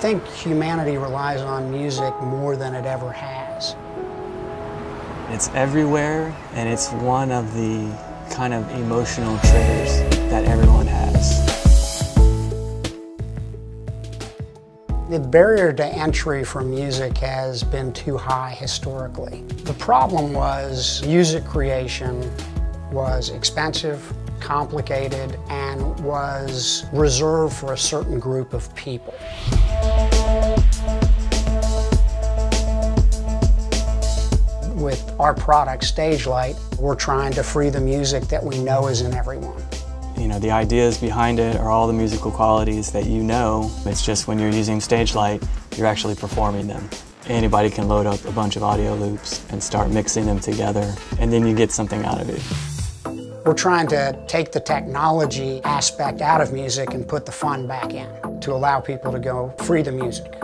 think humanity relies on music more than it ever has. It's everywhere, and it's one of the kind of emotional triggers that everyone has. The barrier to entry for music has been too high historically. The problem was music creation was expensive, complicated, and was reserved for a certain group of people. With our product, Stagelight, we're trying to free the music that we know is in everyone. You know, the ideas behind it are all the musical qualities that you know. It's just when you're using Stagelight, you're actually performing them. Anybody can load up a bunch of audio loops and start mixing them together, and then you get something out of it. We're trying to take the technology aspect out of music and put the fun back in to allow people to go free the music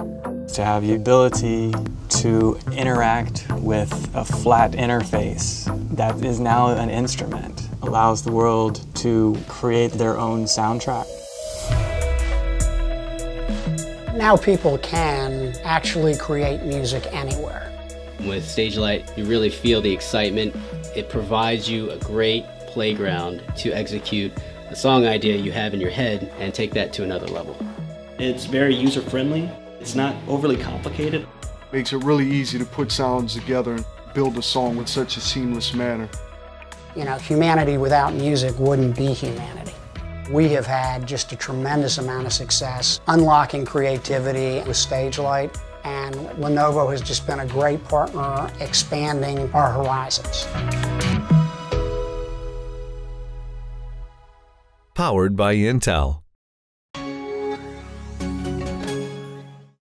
to have the ability to interact with a flat interface that is now an instrument allows the world to create their own soundtrack. Now people can actually create music anywhere. With Stagelight, you really feel the excitement. It provides you a great playground to execute a song idea you have in your head and take that to another level. It's very user friendly. It's not overly complicated. Makes it really easy to put sounds together and build a song with such a seamless manner. You know, humanity without music wouldn't be humanity. We have had just a tremendous amount of success unlocking creativity with Stagelight, and Lenovo has just been a great partner expanding our horizons. Powered by Intel.